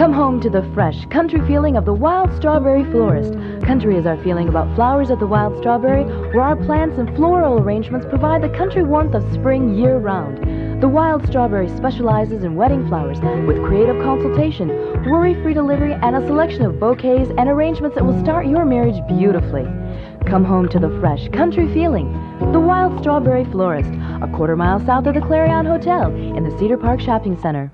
Come home to the fresh, country feeling of the Wild Strawberry Florist. Country is our feeling about flowers at the Wild Strawberry, where our plants and floral arrangements provide the country warmth of spring year round. The Wild Strawberry specializes in wedding flowers with creative consultation, worry-free delivery, and a selection of bouquets and arrangements that will start your marriage beautifully. Come home to the fresh, country feeling. The Wild Strawberry Florist, a quarter mile south of the Clarion Hotel in the Cedar Park Shopping Center.